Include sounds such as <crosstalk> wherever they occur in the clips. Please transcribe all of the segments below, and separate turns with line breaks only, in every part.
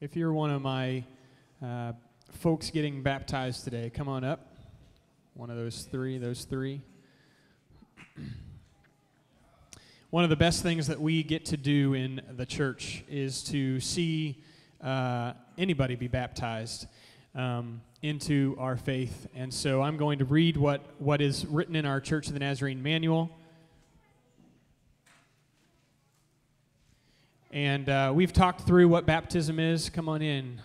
If you're one of my uh, folks getting baptized today, come on up. One of those three, those three. <clears throat> One of the best things that we get to do in the church is to see uh, anybody be baptized um, into our faith. And so I'm going to read what, what is written in our Church of the Nazarene manual. And uh, we've talked through what baptism is. Come on in.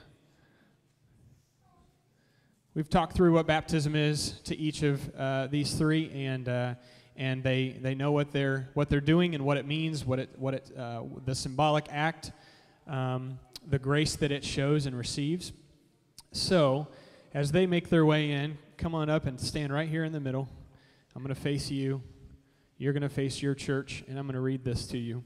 We've talked through what baptism is to each of uh, these three, and uh, and they, they know what they're what they're doing and what it means, what it what it uh, the symbolic act, um, the grace that it shows and receives. So, as they make their way in, come on up and stand right here in the middle. I'm going to face you. You're going to face your church, and I'm going to read this to you.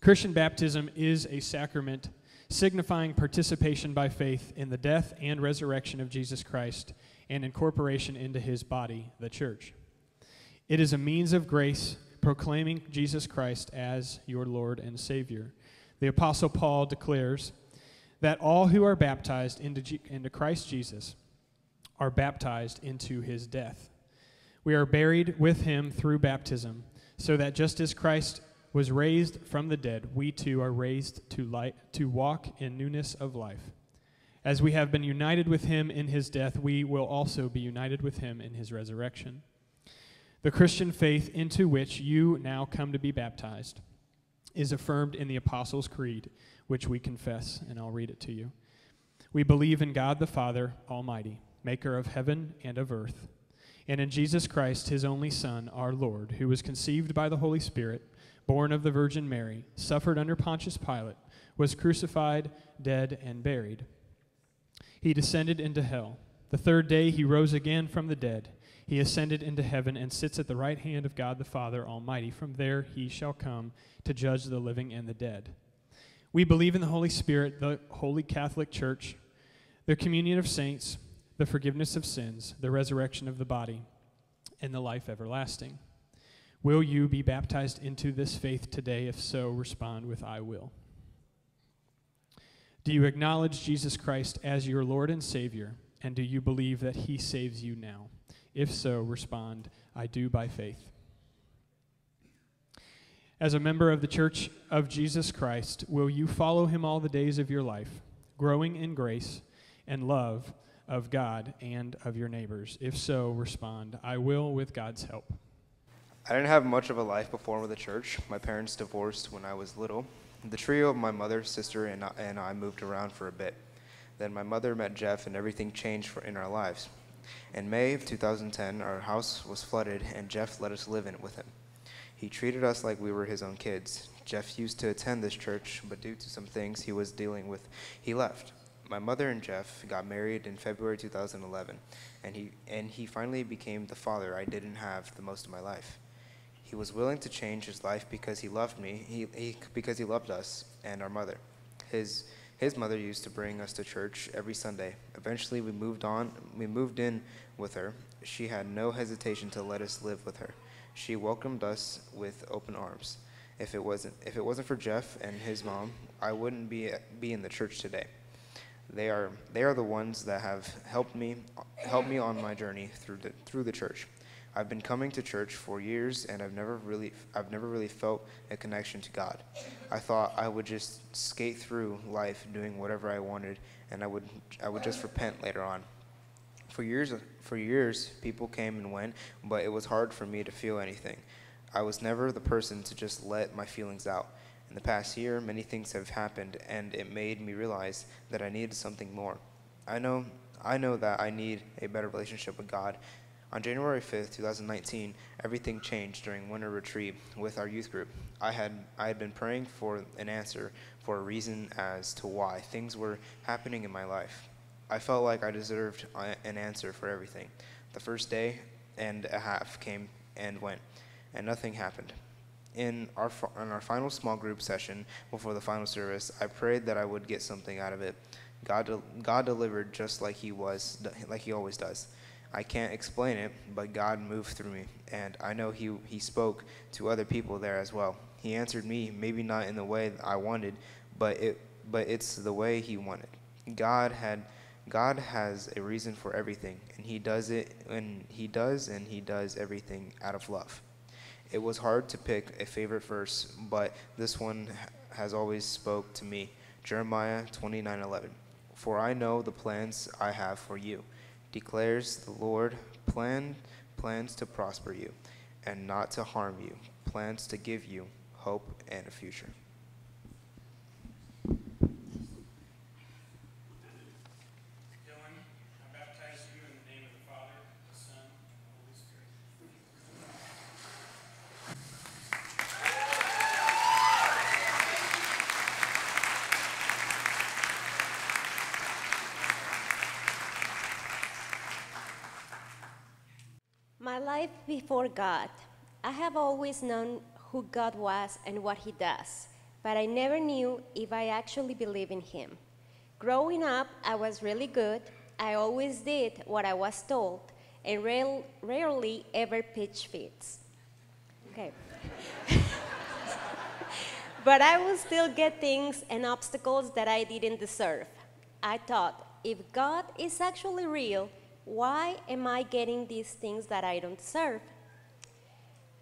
Christian baptism is a sacrament signifying participation by faith in the death and resurrection of Jesus Christ and incorporation into his body, the church. It is a means of grace proclaiming Jesus Christ as your Lord and Savior. The Apostle Paul declares that all who are baptized into, G- into Christ Jesus are baptized into his death. We are buried with him through baptism, so that just as Christ was raised from the dead, we too are raised to, light, to walk in newness of life. As we have been united with him in his death, we will also be united with him in his resurrection. The Christian faith into which you now come to be baptized is affirmed in the Apostles' Creed, which we confess, and I'll read it to you. We believe in God the Father Almighty, maker of heaven and of earth, and in Jesus Christ, his only Son, our Lord, who was conceived by the Holy Spirit born of the Virgin Mary, suffered under Pontius Pilate, was crucified, dead, and buried. He descended into hell. The third day he rose again from the dead. He ascended into heaven and sits at the right hand of God the Father Almighty. From there he shall come to judge the living and the dead. We believe in the Holy Spirit, the Holy Catholic Church, the communion of saints, the forgiveness of sins, the resurrection of the body, and the life everlasting. Will you be baptized into this faith today? If so, respond with I will. Do you acknowledge Jesus Christ as your Lord and Savior? And do you believe that He saves you now? If so, respond, I do by faith. As a member of the Church of Jesus Christ, will you follow Him all the days of your life, growing in grace and love of God and of your neighbors? If so, respond, I will with God's help.
I didn't have much of a life before with the church. My parents divorced when I was little. The trio of my mother, sister, and I, and I moved around for a bit. Then my mother met Jeff, and everything changed for, in our lives. In May of 2010, our house was flooded, and Jeff let us live in it with him. He treated us like we were his own kids. Jeff used to attend this church, but due to some things he was dealing with, he left. My mother and Jeff got married in February 2011, and he, and he finally became the father I didn't have the most of my life. He was willing to change his life because he loved me, he, he, because he loved us and our mother. His, his mother used to bring us to church every Sunday. Eventually, we moved on. We moved in with her. She had no hesitation to let us live with her. She welcomed us with open arms. If it wasn't, if it wasn't for Jeff and his mom, I wouldn't be, be in the church today. They are, they are the ones that have helped me, helped me on my journey through the, through the church. I've been coming to church for years and I've never really I've never really felt a connection to God. I thought I would just skate through life doing whatever I wanted and I would I would just repent later on. For years for years people came and went, but it was hard for me to feel anything. I was never the person to just let my feelings out. In the past year, many things have happened and it made me realize that I needed something more. I know I know that I need a better relationship with God on January 5th, 2019, everything changed during winter retreat with our youth group. I had, I had been praying for an answer for a reason as to why things were happening in my life. I felt like I deserved uh, an answer for everything. The first day and a half came and went, and nothing happened. In our, in our final small group session before the final service, I prayed that I would get something out of it. God, God delivered just like He was, like He always does. I can't explain it, but God moved through me, and I know He He spoke to other people there as well. He answered me, maybe not in the way I wanted, but it but it's the way He wanted. God had God has a reason for everything, and He does it, and He does, and He does everything out of love. It was hard to pick a favorite verse, but this one has always spoke to me. Jeremiah 29:11. For I know the plans I have for you, declares the Lord, plan plans to prosper you and not to harm you, plans to give you hope and a future.
Dylan, I baptize you in the name of the Father, the Son, and the Holy Spirit.
Life before God. I have always known who God was and what He does, but I never knew if I actually believe in Him. Growing up, I was really good. I always did what I was told, and rare- rarely ever pitch fits. Okay. <laughs> but I would still get things and obstacles that I didn't deserve. I thought, if God is actually real, why am I getting these things that I don't deserve?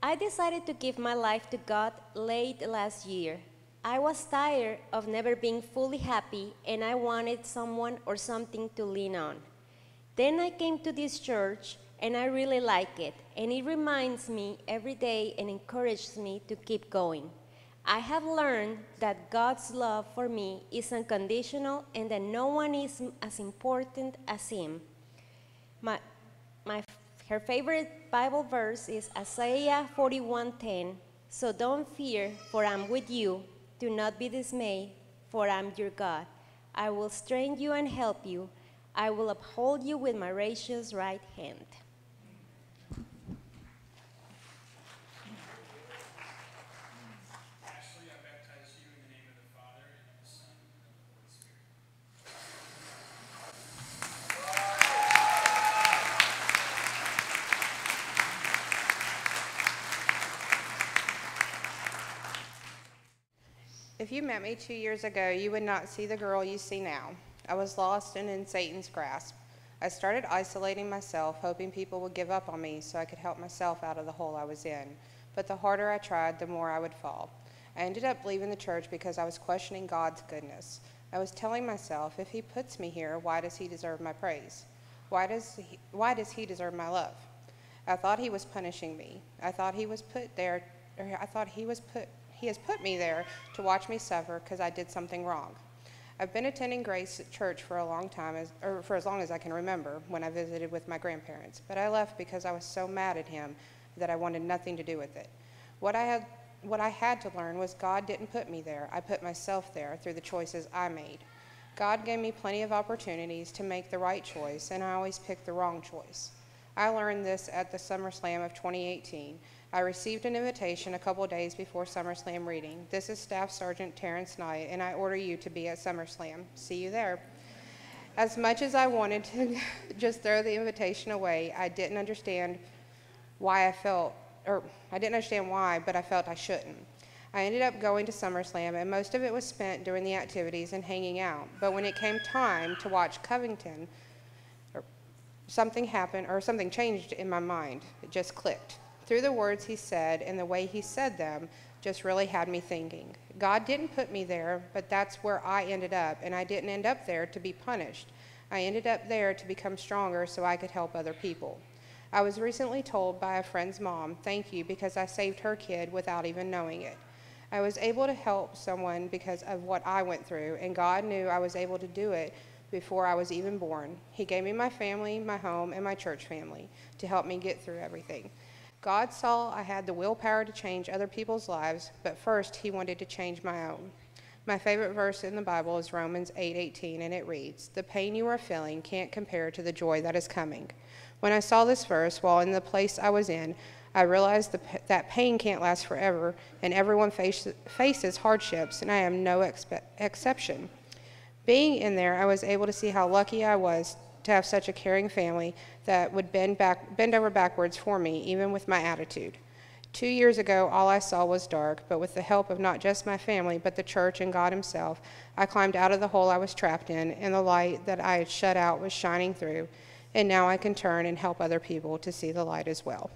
I decided to give my life to God late last year. I was tired of never being fully happy and I wanted someone or something to lean on. Then I came to this church and I really like it, and it reminds me every day and encourages me to keep going. I have learned that God's love for me is unconditional and that no one is as important as Him. My, my, her favorite Bible verse is Isaiah 41:10. So don't fear, for I'm with you. Do not be dismayed, for I'm your God. I will strengthen you and help you. I will uphold you with my righteous right hand.
Ashley, I baptize you in the name of the Father, and of the Son, and of the Holy Spirit.
If you met me two years ago, you would not see the girl you see now. I was lost and in Satan's grasp. I started isolating myself, hoping people would give up on me so I could help myself out of the hole I was in. But the harder I tried, the more I would fall. I ended up leaving the church because I was questioning God's goodness. I was telling myself, if He puts me here, why does He deserve my praise? Why does He, why does he deserve my love? I thought He was punishing me. I thought He was put there, I thought He was put he has put me there to watch me suffer because I did something wrong. I've been attending Grace Church for a long time, as, or for as long as I can remember, when I visited with my grandparents. But I left because I was so mad at him that I wanted nothing to do with it. What I had, what I had to learn was God didn't put me there. I put myself there through the choices I made. God gave me plenty of opportunities to make the right choice, and I always picked the wrong choice. I learned this at the SummerSlam of 2018. I received an invitation a couple days before SummerSlam reading. This is Staff Sergeant Terrence Knight, and I order you to be at SummerSlam. See you there. As much as I wanted to <laughs> just throw the invitation away, I didn't understand why I felt, or I didn't understand why, but I felt I shouldn't. I ended up going to SummerSlam, and most of it was spent doing the activities and hanging out. But when it came time to watch Covington, something happened, or something changed in my mind. It just clicked. Through the words he said and the way he said them, just really had me thinking. God didn't put me there, but that's where I ended up, and I didn't end up there to be punished. I ended up there to become stronger so I could help other people. I was recently told by a friend's mom, thank you, because I saved her kid without even knowing it. I was able to help someone because of what I went through, and God knew I was able to do it before I was even born. He gave me my family, my home, and my church family to help me get through everything. God saw I had the willpower to change other people's lives, but first he wanted to change my own. My favorite verse in the Bible is Romans 8:18 and it reads, "The pain you are feeling can't compare to the joy that is coming." When I saw this verse while in the place I was in, I realized the, that pain can't last forever and everyone face, faces hardships and I am no expe- exception. Being in there, I was able to see how lucky I was to have such a caring family that would bend, back, bend over backwards for me, even with my attitude. Two years ago, all I saw was dark, but with the help of not just my family, but the church and God Himself, I climbed out of the hole I was trapped in, and the light that I had shut out was shining through. And now I can turn and help other people to see the light as well.